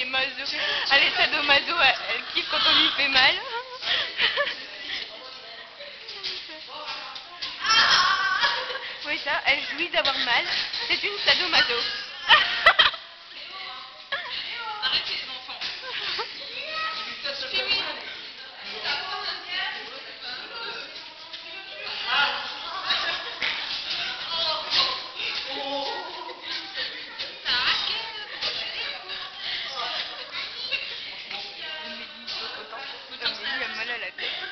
elle est sadomaso, elle kiffe quand on lui fait mal. Oui, ça, elle jouit d'avoir mal. C'est une sadomaso. Arrêtez les enfants. Autant, autant que ça lui a mal à la tête,